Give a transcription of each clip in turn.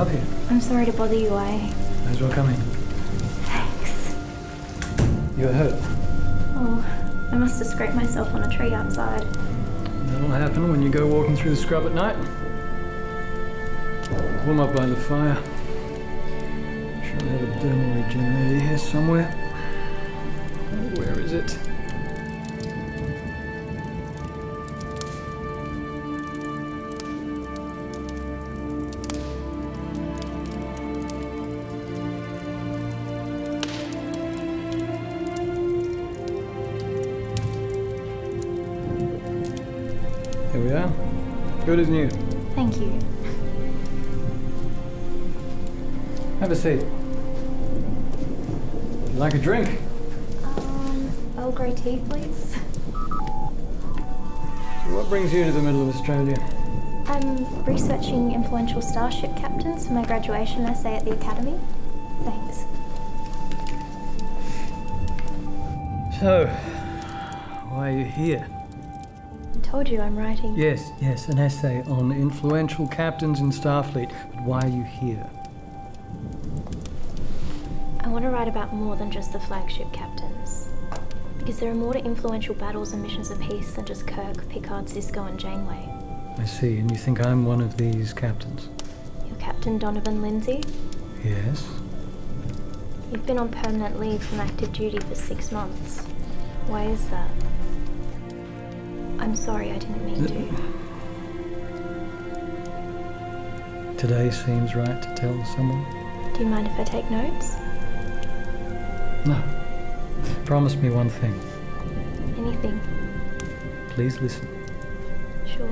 Sorry to bother you, I. Might as well come in. Thanks. You're hurt. Oh, I must have scraped myself on a tree outside. That'll happen when you go walking through the scrub at night. Warm up by the fire. Sure I have a dermal regenerator here somewhere. Where is it? Good as new. Thank you. Have a seat. Would you like a drink? Um, Earl Grey tea, please. So what brings you to the middle of Australia? I'm researching influential starship captains for my graduation essay at the Academy. Thanks. So, why are you here? I told you I'm writing. Yes, yes, an essay on influential captains in Starfleet. But why are you here? I want to write about more than just the flagship captains. Because there are more to influential battles and missions of peace than just Kirk, Picard, Sisko, and Janeway. I see, and you think I'm one of these captains? You're Captain Donovan Lindsay. Yes. You've been on permanent leave from active duty for six months. Why is that? I'm sorry, I didn't mean to. Today seems right to tell someone. Do you mind if I take notes? No. Promise me one thing. Anything? Please listen. Sure.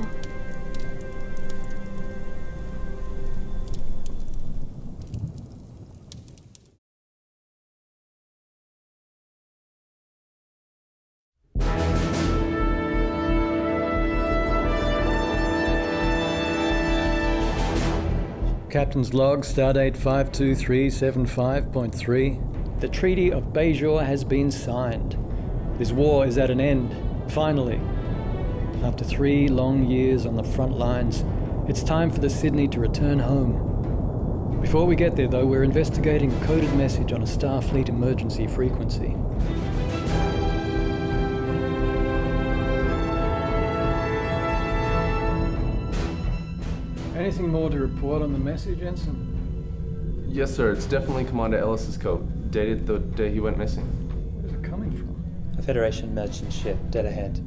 Captain's log, stardate 52375.3. The Treaty of Bajor has been signed. This war is at an end, finally. After three long years on the front lines, it's time for the Sydney to return home. Before we get there, though, we're investigating a coded message on a Starfleet emergency frequency. Anything more to report on the message, Ensign? Yes, sir. It's definitely Commander Ellis's code, dated the day he went missing. Where's it coming from? A Federation merchant ship, dead ahead.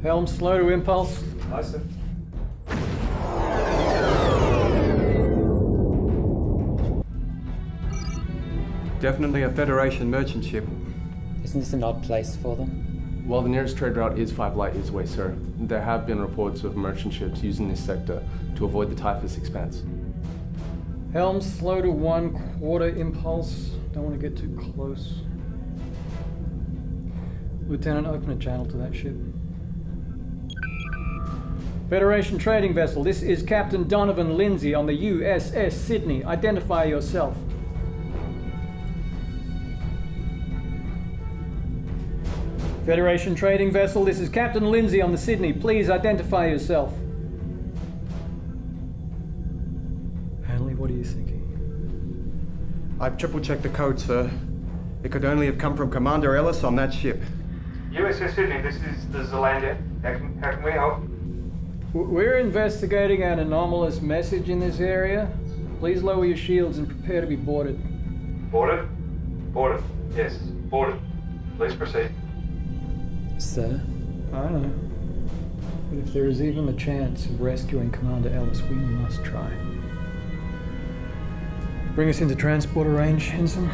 Helm slow to impulse. Aye, sir. Definitely a Federation merchant ship. Isn't this an odd place for them? Well, the nearest trade route is five light years away, sir. There have been reports of merchant ships using this sector to avoid the Typhon expanse. Helm slow to one quarter impulse. Don't want to get too close. Lieutenant, open a channel to that ship. Federation trading vessel, this is Captain Donovan Lindsay on the USS Sydney. Identify yourself. Federation trading vessel, this is Captain Lindsay on the Sydney. Please identify yourself. Hanley, what are you thinking? I've triple checked the code, sir. It could only have come from Commander Ellis on that ship. USS Sydney, this is the Zelandia. How can, how can we help? We're investigating an anomalous message in this area. Please lower your shields and prepare to be boarded. Boarded? Boarded. Yes, boarded. Please proceed. Sir? I know. But if there is even the chance of rescuing Commander Ellis, we must try. Bring us into transporter range, Ensign.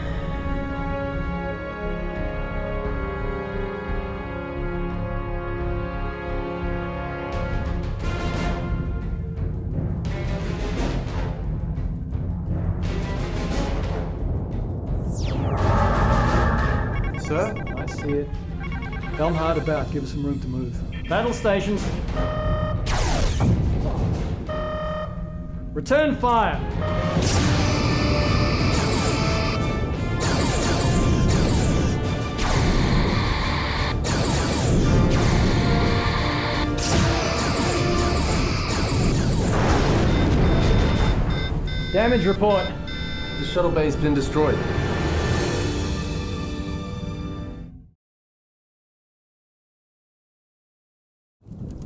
Sir? I see it. Helm hard about. Give us some room to move. Battle stations. Return fire. Damage report. The shuttle bay's been destroyed.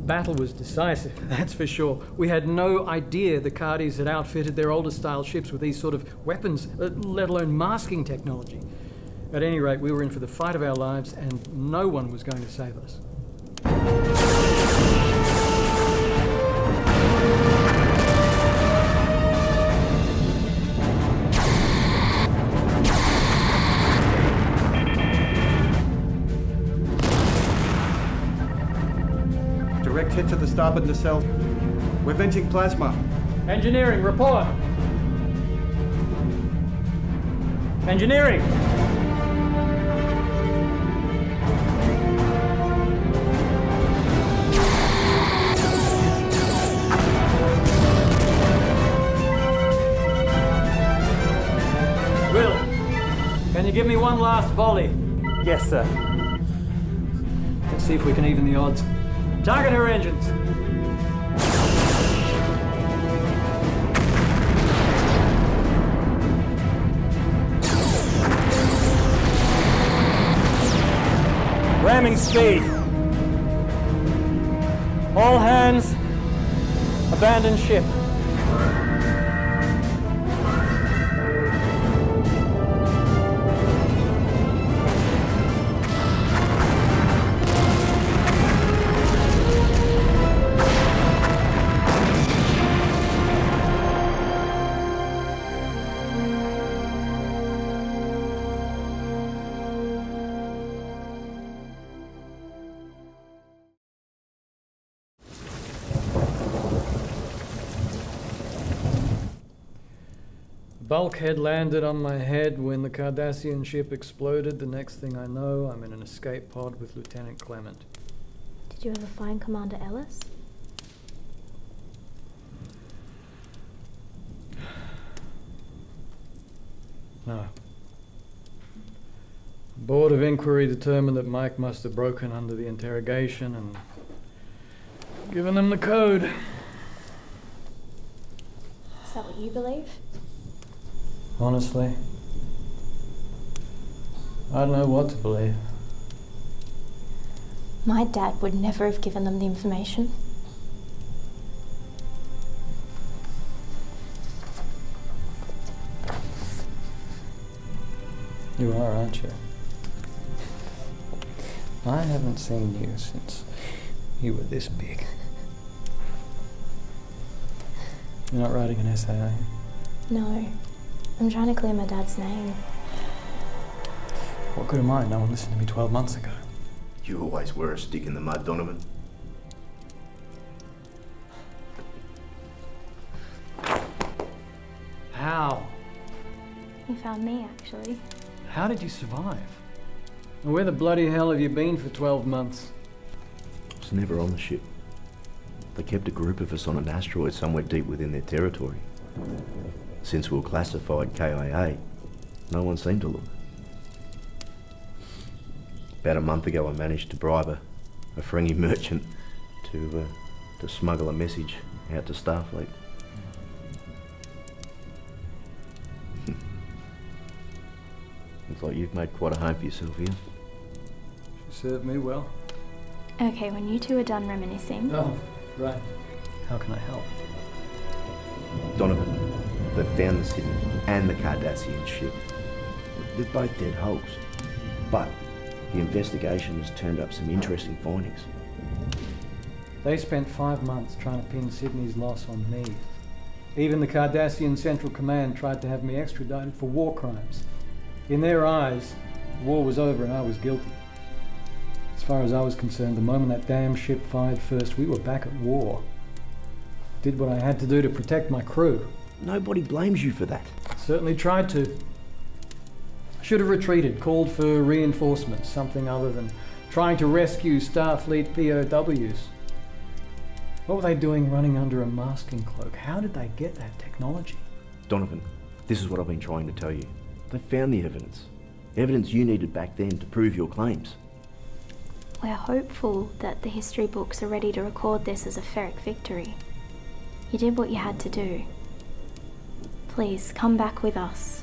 Battle was decisive, that's for sure. We had no idea the Cardis had outfitted their older style ships with these sort of weapons, uh, let alone masking technology. At any rate, we were in for the fight of our lives, and no one was going to save us. Direct hit to the starboard nacelle. We're venting plasma. Engineering, report! Engineering! Will, can you give me one last volley? Yes, sir. Let's see if we can even the odds. Target her engines. Ramming speed. All hands, abandon ship. Bulkhead landed on my head when the Cardassian ship exploded. The next thing I know, I'm in an escape pod with Lieutenant Clement. Did you ever find Commander Ellis? No. Board of Inquiry determined that Mike must have broken under the interrogation and given them the code. Is that what you believe? Honestly, I don't know what to believe. My dad would never have given them the information. You are, aren't you? I haven't seen you since you were this big. You're not writing an essay, are you? No. I'm trying to clear my dad's name. What good am I? No one listened to me 12 months ago. You always were a stick in the mud, Donovan. How? He found me, actually. How did you survive? And where the bloody hell have you been for 12 months? I was never on the ship. They kept a group of us on an asteroid somewhere deep within their territory. Since we were classified KIA, no one seemed to look. About a month ago, I managed to bribe a, a Ferengi merchant to uh, to smuggle a message out to Starfleet. Looks like you've made quite a home for yourself here. She served me well. Okay, when you two are done reminiscing, Oh, right. How can I help? Donovan, the Sydney and the Cardassian ship. They're both dead hulks. But the investigation has turned up some interesting findings. They spent five months trying to pin Sydney's loss on me. Even the Cardassian Central Command tried to have me extradited for war crimes. In their eyes, war was over and I was guilty. As far as I was concerned, the moment that damn ship fired first, we were back at war. Did what I had to do to protect my crew. Nobody blames you for that. Certainly tried to. Should have retreated, called for reinforcements, something other than trying to rescue Starfleet POWs. What were they doing running under a masking cloak? How did they get that technology? Donovan, this is what I've been trying to tell you. They found the evidence. Evidence you needed back then to prove your claims. we're hopeful that the history books are ready to record this as a Pyrrhic victory. You did what you had to do. Please come back with us.